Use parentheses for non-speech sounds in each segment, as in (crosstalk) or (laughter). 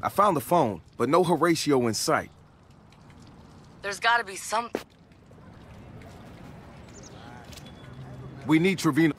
I found the phone, but no Horatio in sight. There's gotta be some... We need Trevino.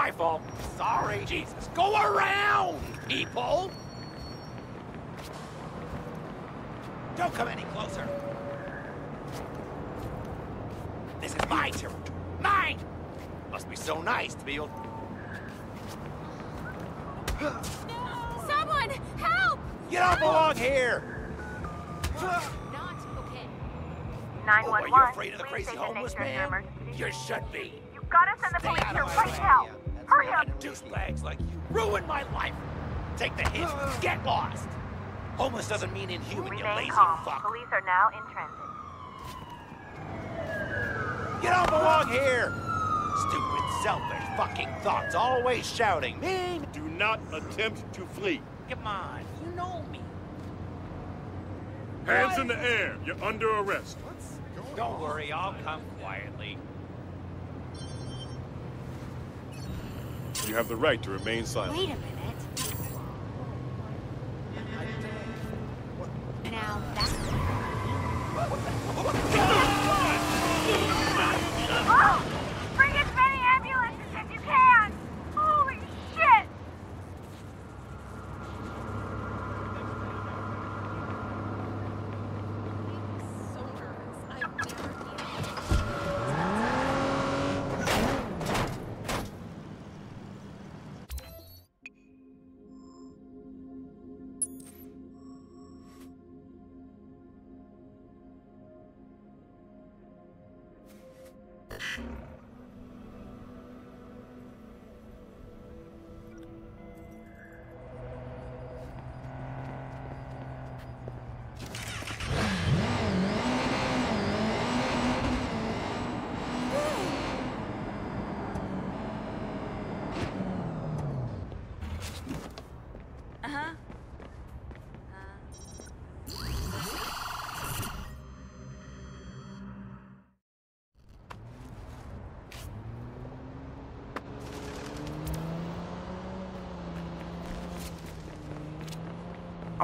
My fault. Sorry. Jesus, go around, people! Don't come any closer. This is my territory. Mine! Must be so nice to be able... Someone, help! You don't belong here! Not okay. Oh, are you afraid of the crazy homeless man? You should be. You've gotta send the Stay police here right now. Hurry up. Douchebags like you ruin my life. Take the hit. (sighs) Get lost. Homeless doesn't mean inhuman, you lazy calm. fuck. Police are now in transit. You don't belong here. Stupid, selfish fucking thoughts, always shouting. Mean. Do not attempt to flee. Come on, you know me. Hands in the air. You're under arrest. Don't worry, I'll come quietly. You have the right to remain silent. Wait a minute.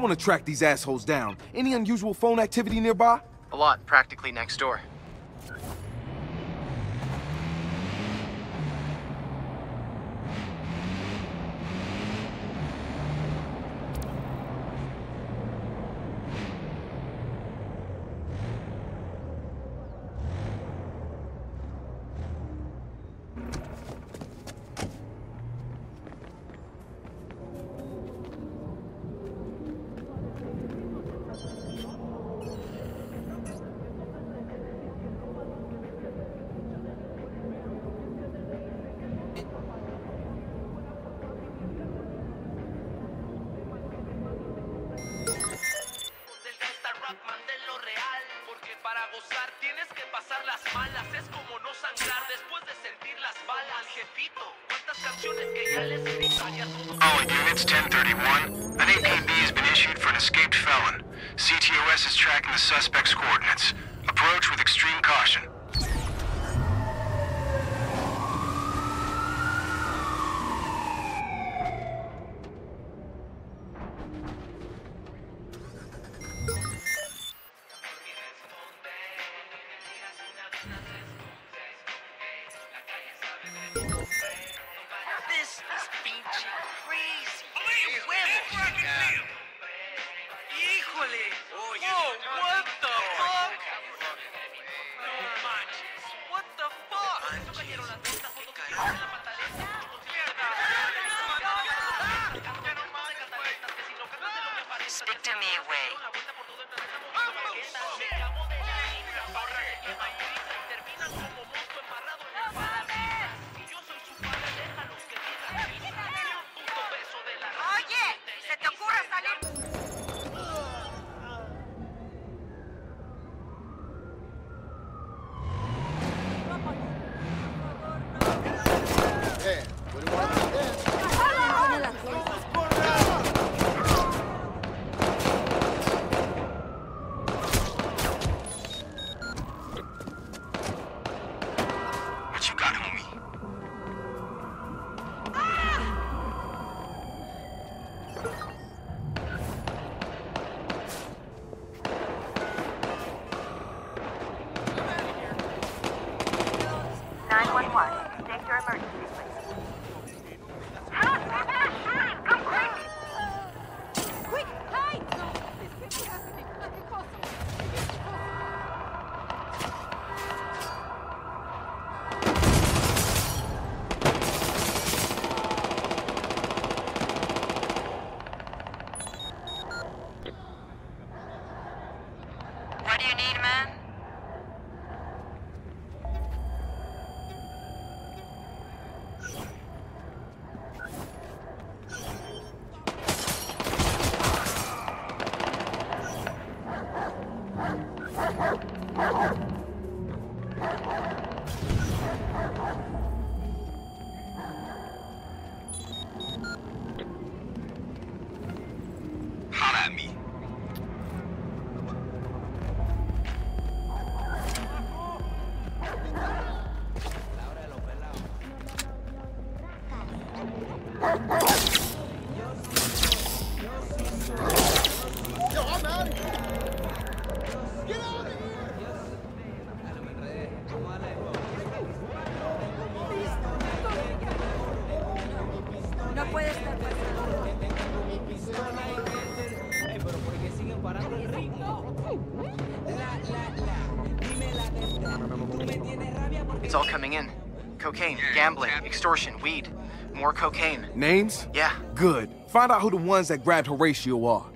Want to track these assholes down. Any unusual phone activity nearby? A lot practically next door. All units 1031. An APB has been issued for an escaped felon. CTOS is tracking the suspect's coordinates. Approach with extreme caution. Ha ha ha! Your emergency, please. Cocaine, gambling, extortion, weed. More cocaine. Names? Yeah. Good. Find out who the ones that grabbed Horatio are.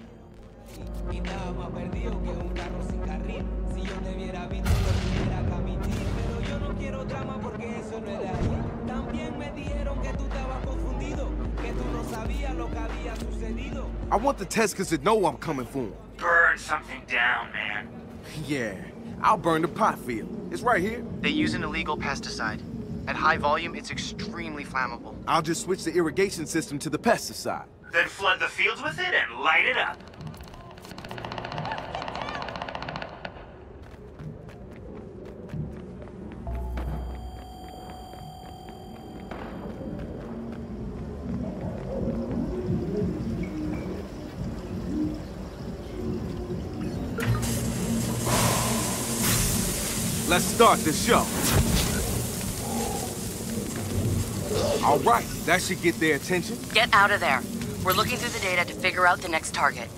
I want the Tezcas to know I'm coming for them. Burn something down, man. (laughs) Yeah, I'll burn the pot field. It's right here. They use an illegal pesticide. At high volume, it's extremely flammable. I'll just switch the irrigation system to the pesticide. Then flood the fields with it and light it up. Let's start the show. All right, that should get their attention. Get out of there. We're looking through the data to figure out the next target.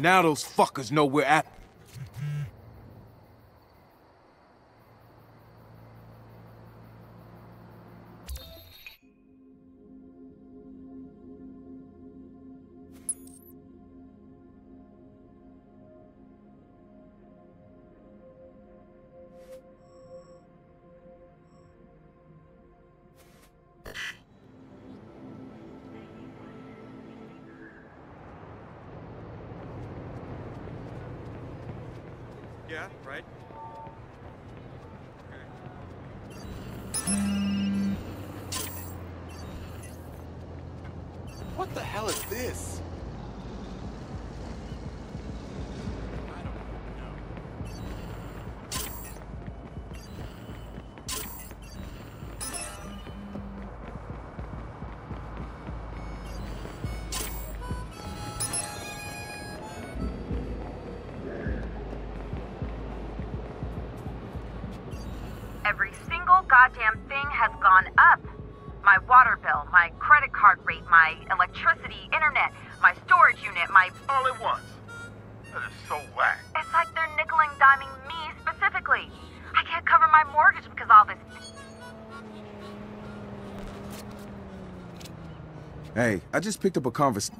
Now those fuckers know we're at. this? I just picked up a conversation.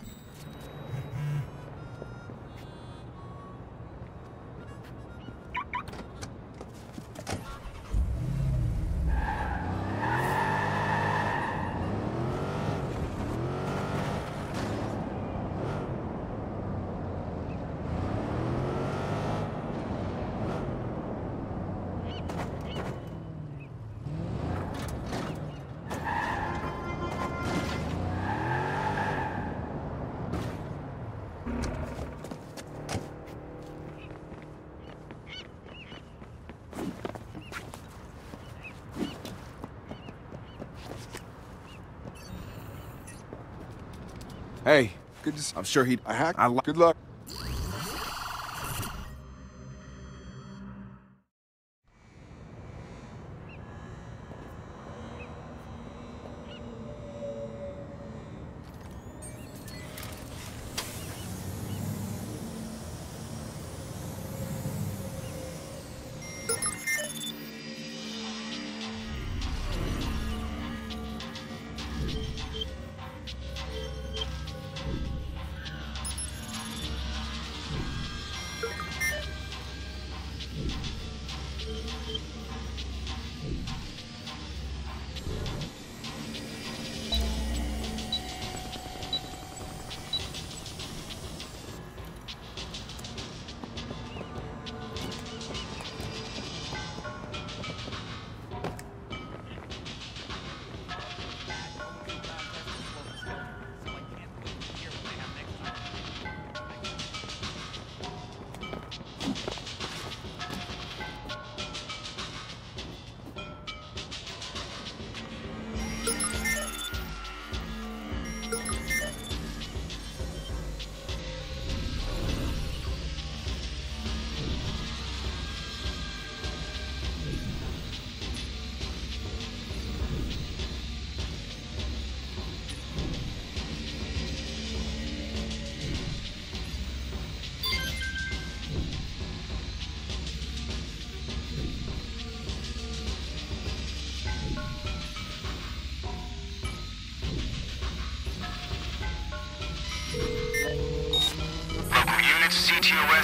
Hey, good to see I'm sure he'd... I hack. I good luck.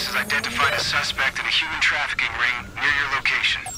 has identified a suspect in a human trafficking ring near your location.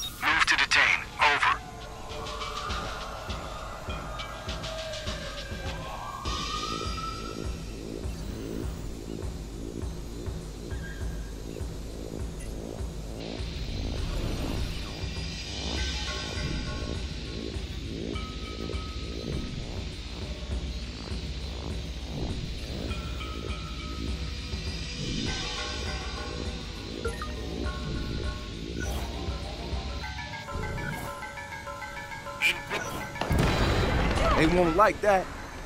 like that,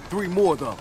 three more though.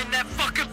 behind that fucking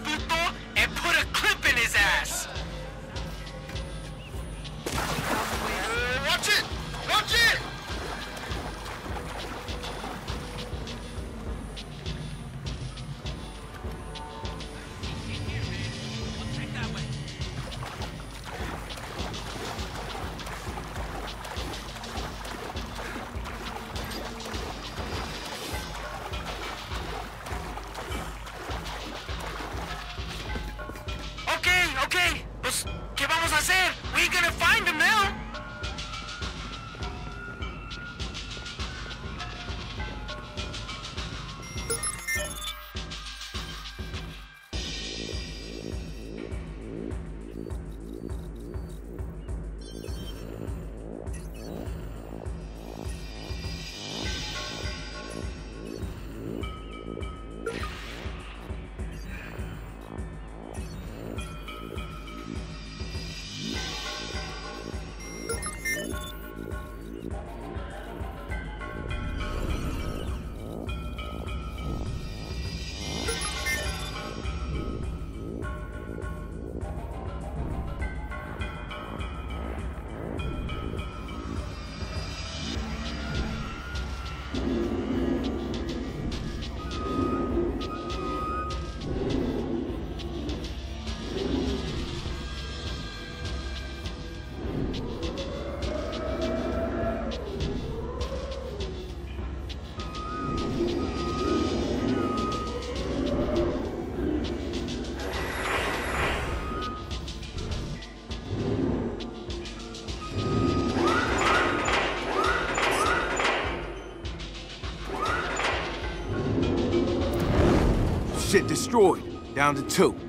shit destroyed. Down to two.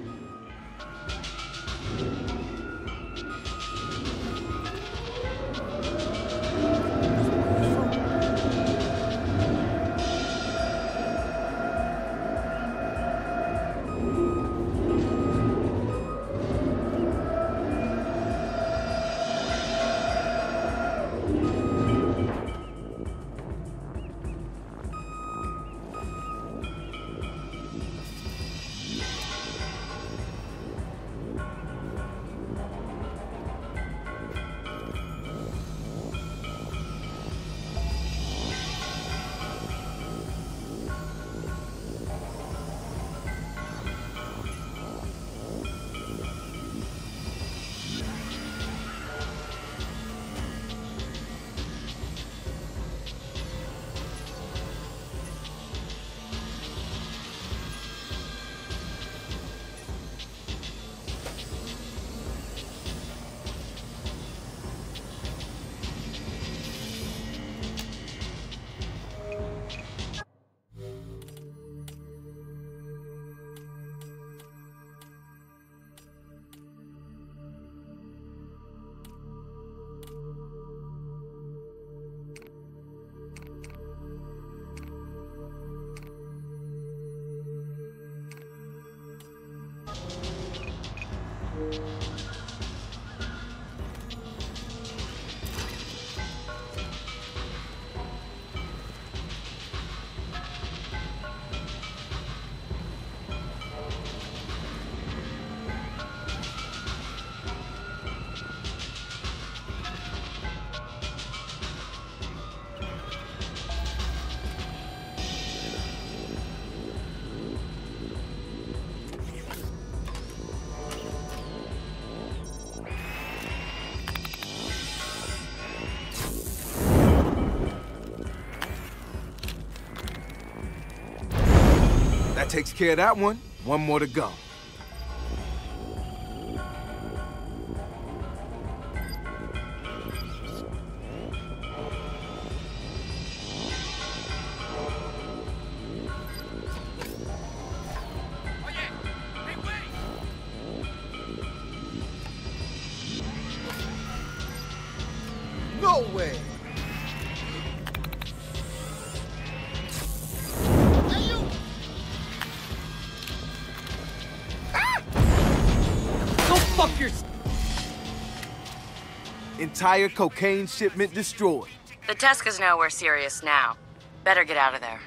Takes care of that one. One more to go. Entire cocaine shipment destroyed. The Tezcas know we're serious now. Better get out of there.